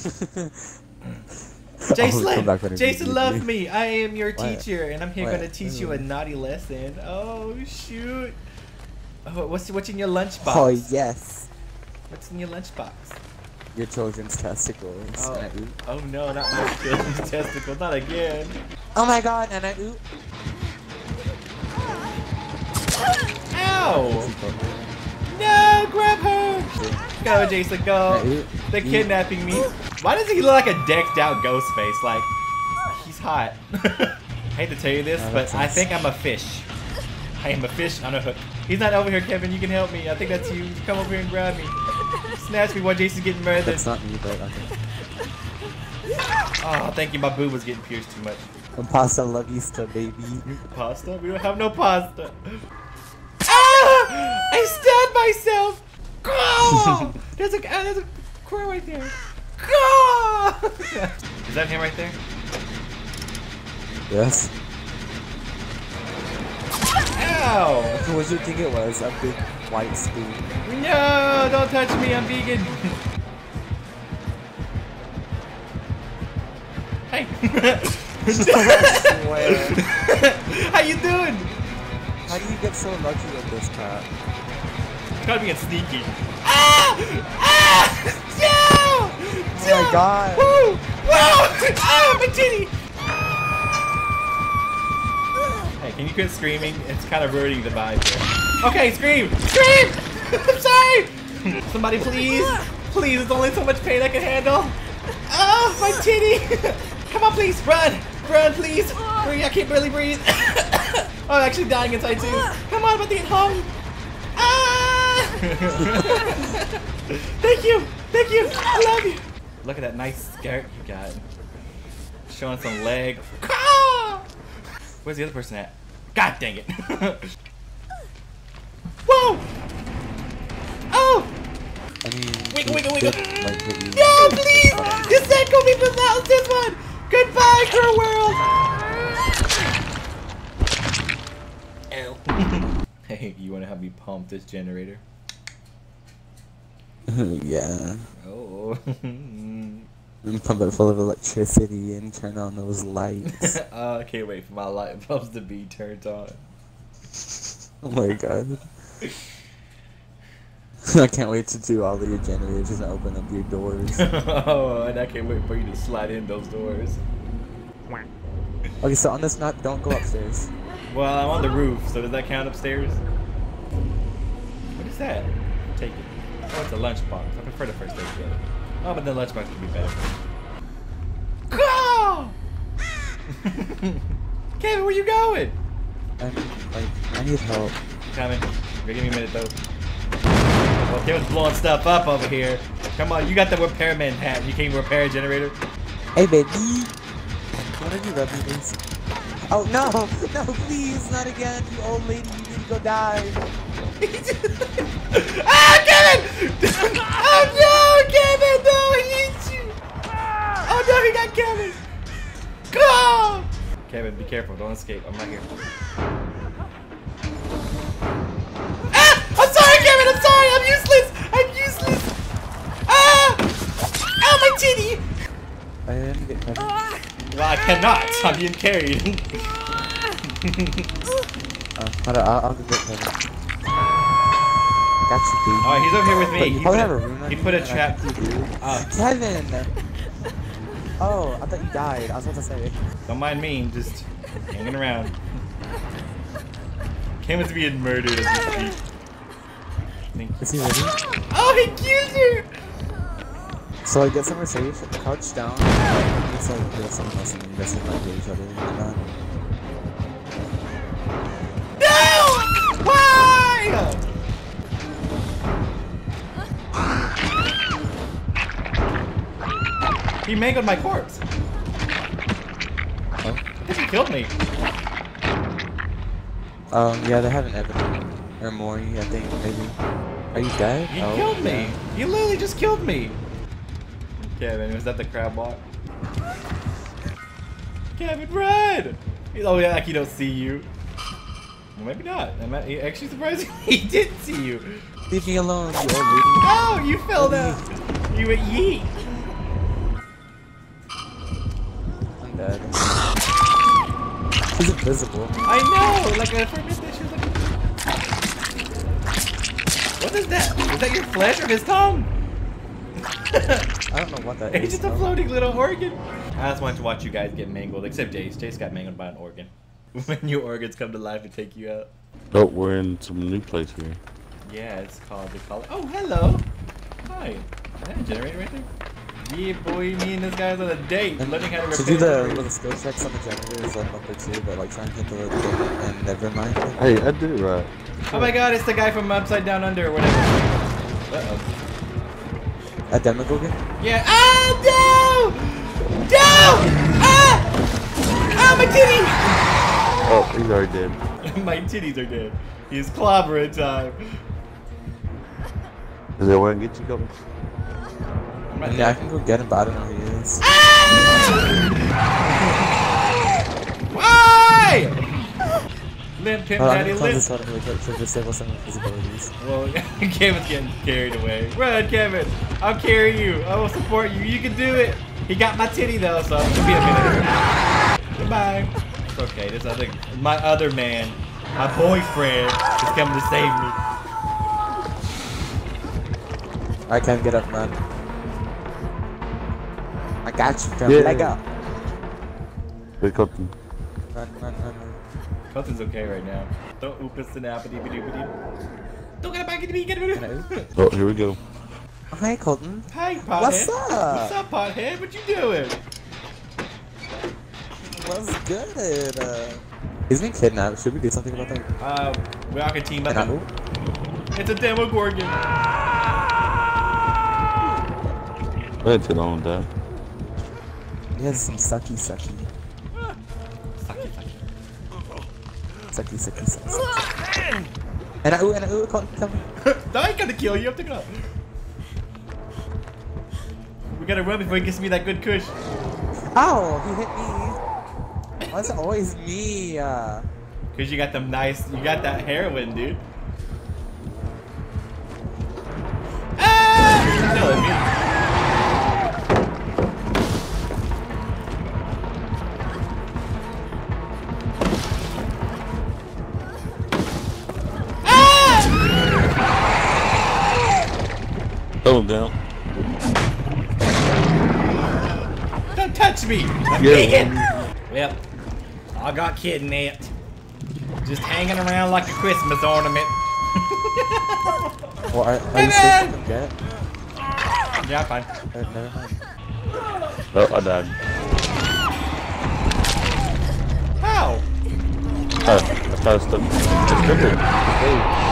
Jason, Jason, love me. I am your What? teacher, and I'm here What? gonna teach you a mm. naughty lesson. Oh shoot! Oh, what's what's in your lunchbox? Oh yes, What's in your lunchbox? your children's testicles. Oh. And I oop. Oh no, not my children's testicles, not again. Oh my god, and I oop. Ow! No, grab her! Go, Jason, go. And I oop. They're kidnapping me. Why does he look like a decked out ghost face? Like, he's hot. I hate to tell you this, Oh, but I think I'm a fish. I am a fish on a hook. He's not over here, Kevin. You can help me. I think that's you. Come over here and grab me. Snatch me while Jason's getting murdered. That's not me, but okay. Oh, thank you. My boob was getting pierced too much. Pasta la vista, baby. Pasta? We don't have no pasta. Ah! I stabbed myself. There's a ah, there's a crow right there. Is that him right there? Yes. Ow! What did you think it was? A big white spoon. No! Don't touch me. I'm vegan. hey. swear. How you doing? How do you get so lucky with this cat? Gotta be sneaky. Ah! Ah! No! Oh my god. Woo! Woo! Ah, my titty! Hey, can you quit screaming? It's kind of ruining the vibe here. Okay, scream! Scream! I'm sorry! Somebody please! Please, there's only so much pain I can handle. Oh, my titty! Come on, please, run! Run, please! Hurry, I can't barely breathe. oh, I'm actually dying inside too. Come on, I'm about to get home. Thank you! Thank you! I love you! Look at that nice skirt you got. Showing some leg. Where's the other person at? God dang it! Whoa! Oh! I mean, Wiggle, wiggle, wiggle. like. No, please! You said go be pronounced this one! Goodbye, girl world! Ow. hey, you wanna help me pump this generator? yeah. Oh. And pump it full of electricity and turn on those lights. oh, I can't wait for my light bulbs to be turned on. oh my god. I can't wait to do all of your generators and open up your doors. oh, and I can't wait for you to slide in those doors. Okay, so on this map, don't go upstairs. Well, I'm on the roof, so does that count upstairs? What is that? Take it. Oh, it's a lunchbox. I prefer the first aid kit. Oh, but the lunchbox could be better. Go! Kevin, where are you going? I'm, I need help. Coming. Give me a minute though. Well, Kevin's blowing stuff up over here. Come on, you got the repairman hat. You can't repair a generator. Hey, baby! What are you rubbing this? Oh, no! No, please, not again, you old lady, you need to go die. Kevin! oh no, Kevin! No, he hates you! Oh no, he got Kevin! Go! Kevin, be careful. Don't escape. I'm right here. Ah! I'm sorry, Kevin! I'm sorry! I'm useless! I'm useless! Ah! Ow, my titty! I didn't get Kevin. Well, I cannot. I'm being carried. Uh, hold on, I'll, I'll go get Kevin. Got you, dude. Alright, he's over here with me. He put have a a, room he put a trap. think. Uh, Kevin! Oh, I thought you died. I was about to say. don't mind me. Just hanging around. Kevin's being murdered as we speak. Thank you. Is he ready? Oh, he killed you! So like, get somewhere safe, crouch down, it's like there's someone else and you guys can like hear each other and that. He mangled my corpse. Oh. I think he killed me. Um, yeah, they have an Evan or Mori, I think, maybe. Are you dead? He Oh, killed me. yeah. He literally just killed me. Kevin, was that the crab walk? Kevin! He's oh yeah, like he don't see you. Well, maybe not. I'm actually surprised he did see you. Leave me alone, you old lady. Oh, you fell down. You went yeet. Invisible. I know! Like, I for a minute, she was like... What is that? Is that your flesh or his tongue? I don't know what that it's is. just a floating little organ. I just wanted to watch you guys get mangled, except Jace. Jace got mangled by an organ. When your organs come to life and take you out. Oh, we're in some new place here. Yeah, it's called, the call it... Oh, hello! Hi. Is that a generator right there? Yeah, boy, me and this guy's on a date, learning how to To repair do the generators. little skill checks on the generator is like number two, but like trying to hit the little thing and never mind. Hey, I did it right. Oh my god, it's the guy from Upside Down Under or whatever. Uh-oh. A Demogorgon? Yeah. Oh, no! No! Ah! Ah, my titty! Oh, he's already dead. my titties are dead. He's clobbering time. Is there one get you going? Not Yeah, I can go get him, but I don't know who he is. Why? Limp pimp Oh, I'm daddy limp. this ladder really quick to disable some of his abilities. Well, Kevin's getting carried away. Run, Kevin. I'll carry you. I will support you. You can do it. He got my titty though, so it's gonna be a minute. Goodbye. It's okay. This other, my other man, my boyfriend, is coming to save me. I can't get up, man. I got you, fam. Yeah. Leg up. Wake up. Run, run, run, run. Colton's okay right now. Don't oopus the nappity doopity. Don't get it back into me. Get it. Can Oh, here we go. Hi, Colton. Hi, pothead. What's up? What's up, pothead? What you doing? What's good? Uh, he's been kidnapped. Should we do something about that? Uh, we all can team up. And- It's a Demogorgon. I didn't sit on that. He has some sucky, sucky. Sucky, sucky. Sucky, sucky, sucky. sucky. And I ooh, and I ooh, Colton, come. I gonna kill you. I'm taking off. We gotta run before he gets me that good kush. Ow! He hit me. Why is it always me? Uh, Cause you got them nice, you got that heroin, dude. Hold him down. Don't touch me! I'm Yeah. Yep. I got kidnapped. Just hanging around like a Christmas ornament. well, are, are Hey, you man! still get? yeah, fine. Uh, never mind. Oh, I died. How? Oh, I thought I stuck. It's. Hey.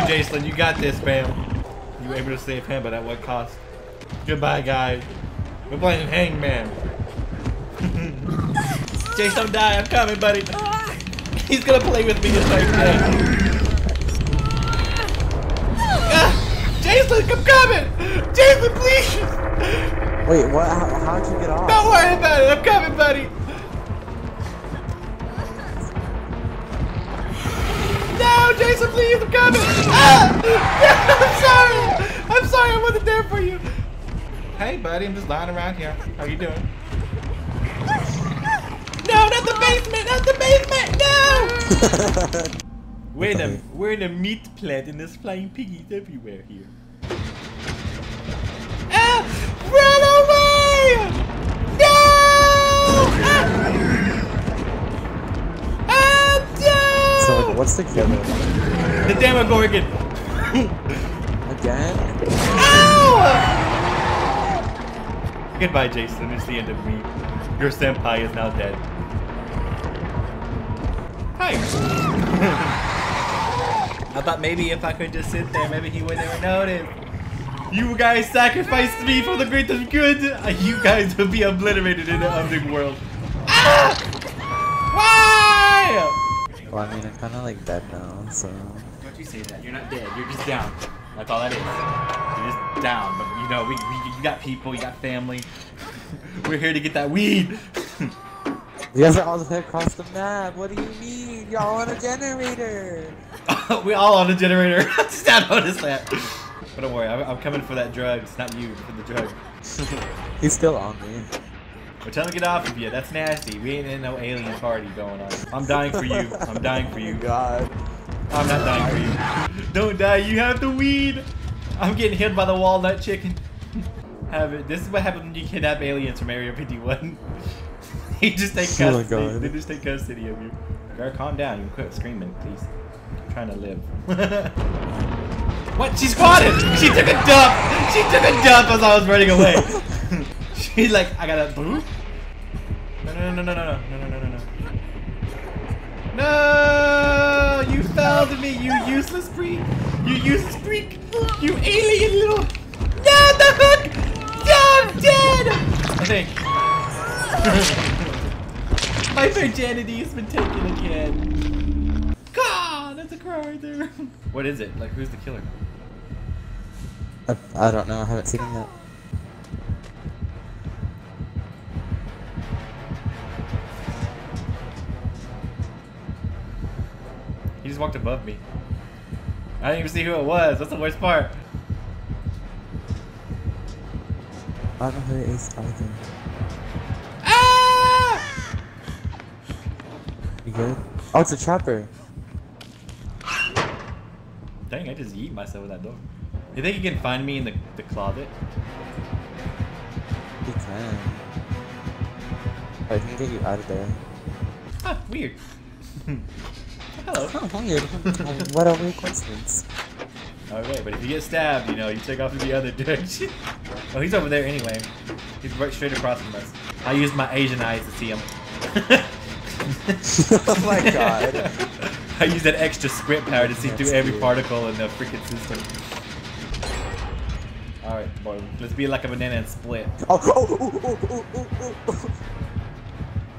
You, Jason. You got this, fam. You were able to save him, but at what cost? Goodbye, guys. We're playing Hangman. Jace, don't die. I'm coming, buddy. He's gonna play with me just like that. Ah, Jason, I'm coming! Jason, please! Wait, what? How, how'd you get off? Don't worry about it. I'm coming, buddy. No, Jason, please, I'm coming. Ah! I'm sorry. I'm sorry. I wasn't there for you. Hey, buddy, I'm just lying around here. How you doing? No, the basement. Not the basement. No. we're in a we're in a meat plant, and there's flying piggies everywhere here. Ah! Run away! No! Ah! Ah, So, like, what's the killer? The Demogorgon! Again? Ow! Goodbye, Jason. It's the end of me. Your senpai is now dead. Hi. I thought maybe if I could just sit there, maybe he would never notice. You guys sacrificed me for the greater good. You guys will be obliterated in the underworld. Ah! Why? Well, Well, I mean, I'm kind of like dead now, so. Don't you say that. You're not dead. You're just down. That's all that is. You're just down. But you know, we, we you got people, you got family. We're here to get that weed. You guys are all the way across the map. What do you mean? Y'all on a generator. we all on a generator. just not noticed that. But don't worry, I'm, I'm coming for that drug. It's not you, for the drug. He's still on me. We're trying to get off of you. That's nasty. We ain't in no alien party going on. I'm dying for you. I'm dying for you. Oh God. I'm not dying for you. Don't die. You have the weed. I'm getting hit by the walnut chicken. Have it. This is what happens when you kidnap aliens from Area 51. they just take Oh my custody. God. they just take custody of you. Girl, calm down. You can quit screaming, please. I'm trying to live. what? She squatted. She took a dump. She took a dump as I was running away. She's like, I gotta. No, no, no, no, no, no, no, no, no, no, no. No! You fell to me, you useless freak! You useless freak! You alien little... No, the hook! No, I'm dead! I think. My virginity has been taken again. God, that's a crow right there. What is it? Like, who's the killer? I, I don't know. I haven't seen him yet. He just walked above me. I didn't even see who it was. That's the worst part. I don't know who it is either. Good? Oh, it's a trapper. Dang, I just eat myself with that door. You think you can find me in the, the closet? He can. I can get you out of there. Ah, weird. Hello. Oh, weird. what a weird coincidence. Okay, but if you get stabbed, you know, you take off in the other direction. oh, he's over there anyway. He's right straight across from us. I used my Asian eyes to see him. oh my god. I use that extra squint power to see through every particle in the freaking system. Alright, boy, let's be like a banana and split. Oh, oh, oh, oh, oh, oh, oh, oh.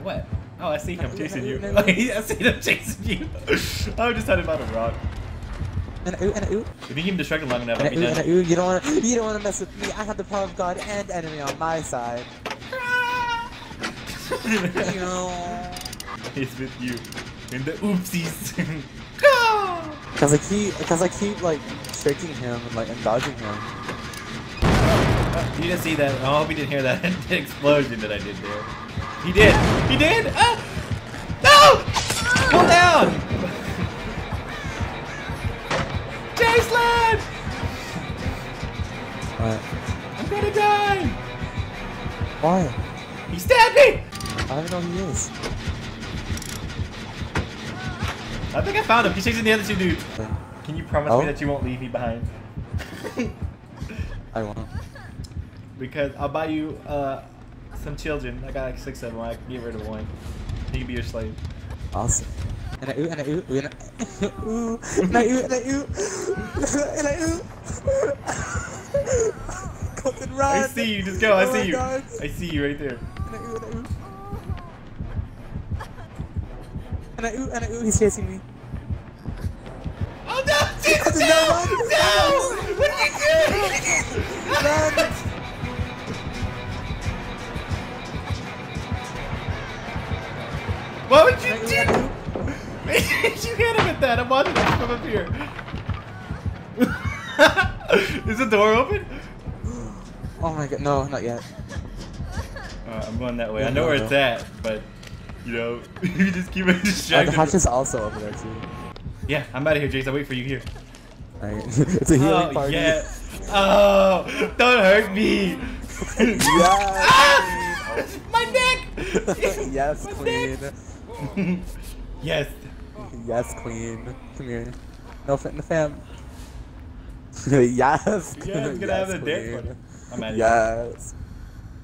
What? Oh, I see him chasing you. I see him chasing you. I'm just talking about a rock. And a ooh, and a ooh, If you keep him distracted long enough, and I'll a be ooh, and a ooh. You don't want to. You don't want to mess with me. I have the power of God and enemy on my side. You know. He's with you. In the oopsies. Cause I keep, cause I keep like tricking him and like and dodging him. You didn't see that. I hope you didn't hear that explosion that I did there. He did. He did. Ah! No! Pull down. Jaceland! But I'm gonna die. why? He stabbed me. I don't know who he is. I think I found him. He's chasing the other two dudes. Can you promise Oh? me that you won't leave me behind? I won't. because I'll buy you uh, some children. I got like six of them. I can get rid of one. He can be your slave. Awesome. And a ooh, and a ooh, ooh, and a ooh, and a ooh, and a ooh, and a ooh. Colton, run! I see you. Just go. I Oh my see you. God. I see you right there. And a ooh, and a ooh. And a ooh, and a ooh, he's chasing me. Oh no! Jesus, Colton, no! no! No! What did you do? Run! What would you And a ooh, and a do? you hit him with that. I'm watching him from up here. Is the door open? Oh my god, no, not yet. Uh, I'm going that way. I Yeah, know no, where no. it's at, but you know, you just keep it Uh, distracted. the hatch is also over there too. Yeah, I'm out of here, Jace. I'll wait for you here. Alright. it's a healing oh, party. yeah. Oh, don't hurt me. yes! Ah! My neck. yes, My queen. neck. yes. Yes, queen. Come here. No fit in the fam. yes. Yeah, I'm gonna have a dick queen. on it. I'm out of here. Yes.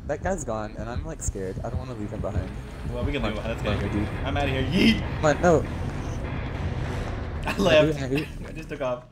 That guy's gone, and I'm like scared. I don't want to leave him behind. Well, we can leave. Let's Come go. I'm out of here. Yeet. Come on, no. I left. Ooh, ooh. I just took off.